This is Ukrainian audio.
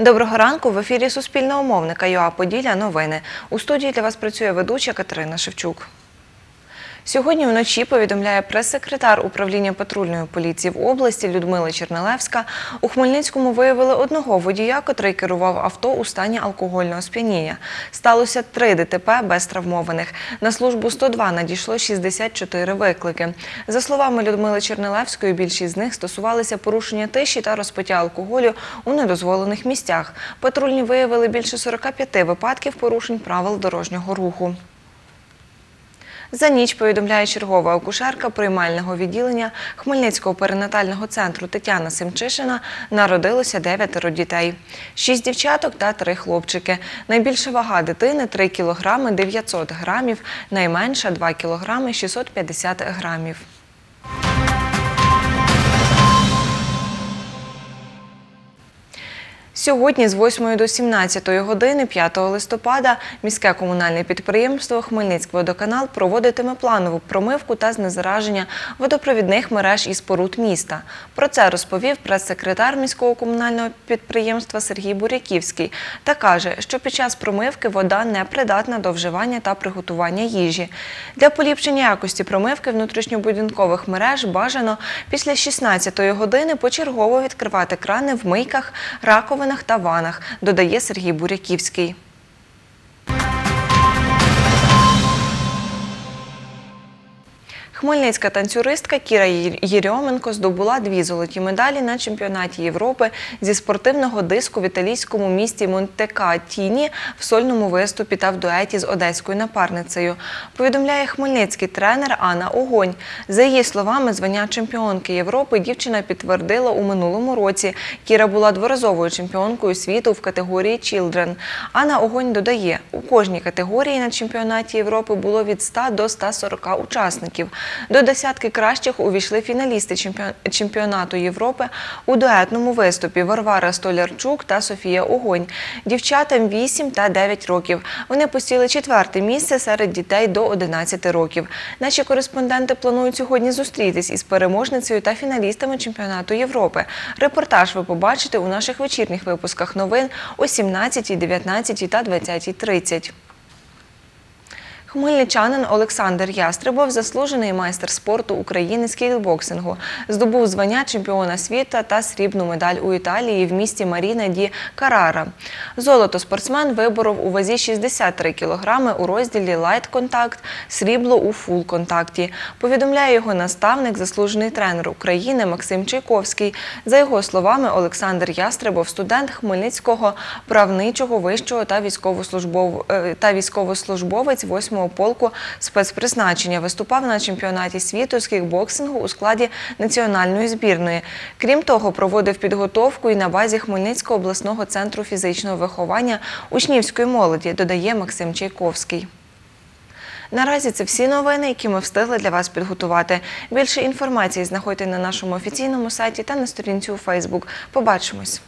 Доброго ранку в ефірі Суспільного мовника ЮА Поділля. Новини. У студії для вас працює ведуча Катерина Шевчук. Сьогодні вночі повідомляє прес-секретар управління патрульної поліції в області Людмила Чернелевська. У Хмельницькому виявили одного водія, котрий керував авто у стані алкогольного сп'яніння. Сталося три ДТП без травмованих. На службу 102 надійшло 64 виклики. За словами Людмили Чернелевської, більшість з них стосувалися порушення тиші та розпиття алкоголю у недозволених місцях. Патрульні виявили більше 45 випадків порушень правил дорожнього руху. За ніч повідомляє чергова акушерка приймального відділення Хмельницького перинатального центру Тетяна Семчишина народилося дев'ятеро дітей. Шість дівчаток та три хлопчики. Найбільша вага дитини 3 кілограми 900 грамів, найменша 2 кілограми 650 грамів. Сьогодні з 8 до 17 години 5 листопада міське комунальне підприємство Хмельницькводоканал проводитиме планову промивку та знезараження водопровідних мереж і споруд міста. Про це розповів прес-секретар міського комунального підприємства Сергій Буряківський та каже, що під час промивки вода не придатна до вживання та приготування їжі. Для поліпшення якості промивки внутрішньобудинкових мереж бажано після 16 години почергово відкривати крани в мийках, раковинах та ванах, додає Сергій Буряківський. Хмельницька танцюристка Кіра Єрьоменко здобула дві золоті медалі на чемпіонаті Європи зі спортивного диску в італійському місті Монтекатіні в сольному виступі та в дуеті з одеською напарницею. Повідомляє хмельницький тренер Анна Огонь. За її словами, звання чемпіонки Європи дівчина підтвердила у минулому році. Кіра була дворазовою чемпіонкою світу в категорії «Children». Анна Огонь додає, у кожній категорії на чемпіонаті Європи було від 100 до 140 учасників. До десятки кращих увійшли фіналісти чемпіонату Європи у дуетному виступі Варвара Столярчук та Софія Огонь. Дівчатам 8 та 9 років. Вони посіли четверте місце серед дітей до 11 років. Наші кореспонденти планують сьогодні зустрітись із переможницею та фіналістами чемпіонату Європи. Репортаж ви побачите у наших вечірніх випусках новин о 17, 19 та 20.30. Хмельничанин Олександр Ястребов, заслужений майстер спорту України з кікбоксингу, здобув звання чемпіона світу та срібну медаль у Італії в місті Маріна ді Карара. Золото спортсмен виборов у вазі 63 кілограми у розділі лайт-контакт, срібло у фул-контакті. Повідомляє його наставник, заслужений тренер України Максим Чайковський. За його словами, Олександр Ястребов, студент Хмельницького правничого вищого та е, військовослужбовець 8 полку спецпризначення. Виступав на чемпіонаті світу з кікбоксингу у складі національної збірної. Крім того, проводив підготовку і на базі Хмельницького обласного центру фізичного виховання учнівської молоді, додає Максим Чайковський. Наразі це всі новини, які ми встигли для вас підготувати. Більше інформації знаходьте на нашому офіційному сайті та на сторінці у Фейсбук. Побачимось.